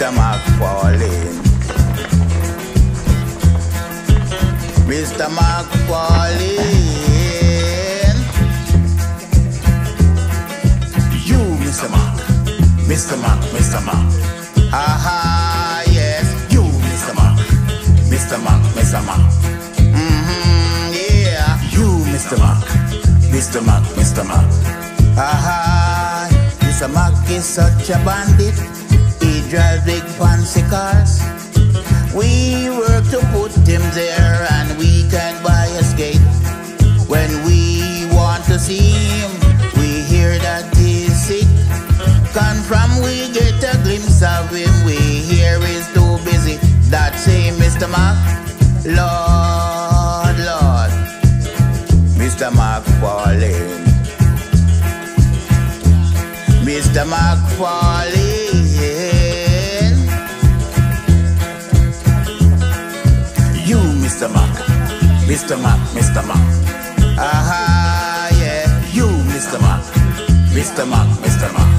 Mac falling. Mr. Mac falling. You, Mr. Mac, Mr. Mac, Mr. Mac. Aha, yes, you, Mr. Mac, Mr. Mac, Mr. Mac. Mm-hmm, yeah, you, Mr. Mac, Mr. Mac, Mr. Mac. Aha, Mr. Mac is such a bandit. He drives big fancy cars. We work to put him there and we can buy a skate. When we want to see him, we hear that he's sick. Come from we get a glimpse of him, we hear he's too busy. That same Mr. Mac, Lord, Lord, Mr. Mac falling. Mr. Mac falling. Mr. Mac, Mr. Mac. Aha, yeah. You, Mr. Mac, Mr. Mac, Mr. Mac.